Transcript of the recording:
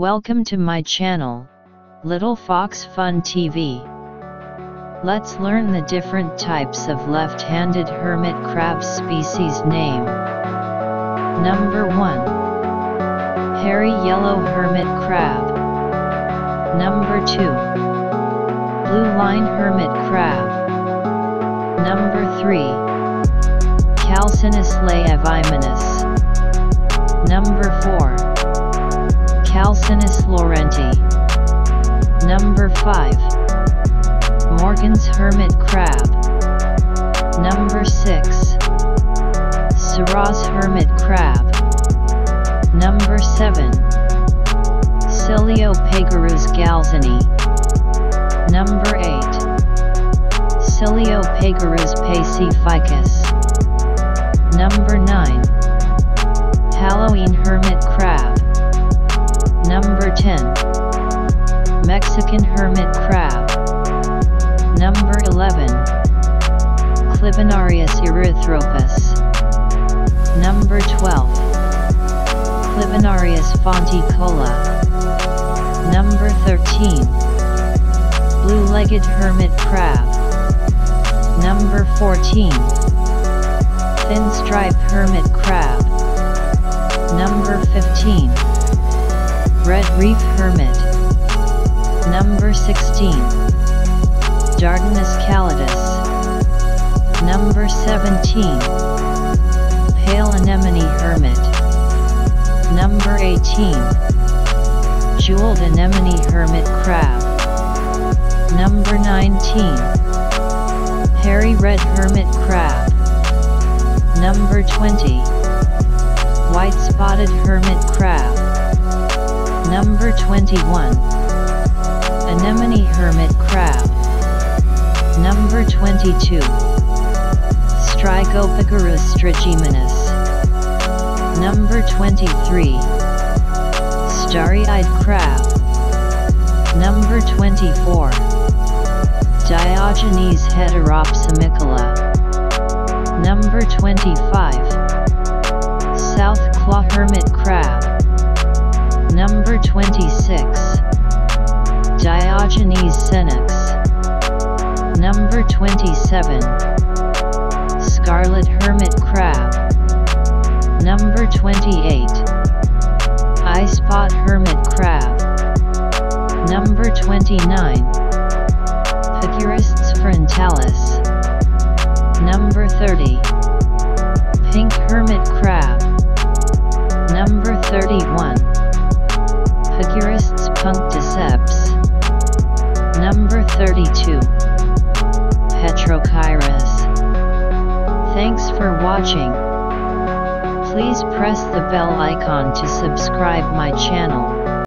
Welcome to my channel, Little Fox Fun TV. Let's learn the different types of left-handed hermit crab species name. Number 1. Hairy yellow hermit crab. Number 2. Blue line hermit crab. Number 3. Calcinus laevimanus. Number 4. Calcinus laurenti. Number 5. Morgan's hermit crab. Number 6. Seurat's hermit crab. Number 7. Ciliopagurus galzini. Number 8. Ciliopagurus pacificus. Number 9. Halloween hermit crab. Number 10. Mexican hermit crab. Number 11. Clibanarius erythropus. Number 12. Clibanarius fonticola. Number 13. Blue-legged hermit crab. Number 14. Thin-striped hermit crab. Number 15. Red Reef Hermit. Number 16 Dardanus calidus. Number 17 Pale Anemone Hermit. Number 18 Jeweled Anemone Hermit Crab. Number 19 Hairy Red Hermit Crab. Number 20 21. Anemone Hermit Crab. Number 22. Strigopagurus strigimanus. Number 23. Starry-eyed crab. Number 24. Diogenes heteropsammicola. Number 25. South Claw Hermit Crab. Number 26. Diogenes senex. Number 27. Scarlet hermit crab. Number 28. Eye spot hermit crab. Number 29. Pagurus frontalis. Number 30. Pink hermit crab. Number 32. Petrochirus. Thanks for watching. Please press the bell icon to subscribe my channel.